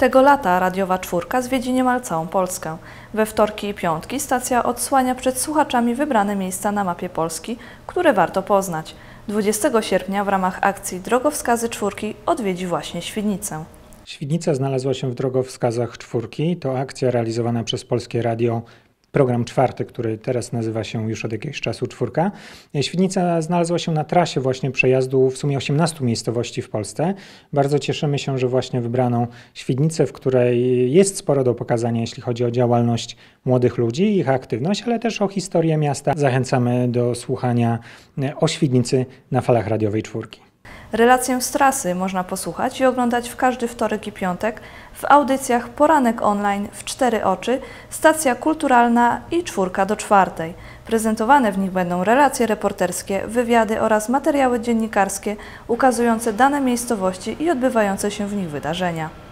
Tego lata radiowa czwórka zwiedzi niemal całą Polskę. We wtorki i piątki stacja odsłania przed słuchaczami wybrane miejsca na mapie Polski, które warto poznać. 20 sierpnia w ramach akcji Drogowskazy Czwórki odwiedzi właśnie Świdnicę. Świdnica znalazła się w drogowskazach czwórki. To akcja realizowana przez Polskie Radio program czwarty, który teraz nazywa się już od jakiegoś czasu czwórka. Świdnica znalazła się na trasie właśnie przejazdu w sumie 18 miejscowości w Polsce. Bardzo cieszymy się, że właśnie wybrano Świdnicę, w której jest sporo do pokazania, jeśli chodzi o działalność młodych ludzi, ich aktywność, ale też o historię miasta. Zachęcamy do słuchania o Świdnicy na falach radiowej czwórki. Relację z trasy można posłuchać i oglądać w każdy wtorek i piątek w audycjach Poranek Online w Cztery Oczy, Stacja Kulturalna i Czwórka do Czwartej. Prezentowane w nich będą relacje reporterskie, wywiady oraz materiały dziennikarskie ukazujące dane miejscowości i odbywające się w nich wydarzenia.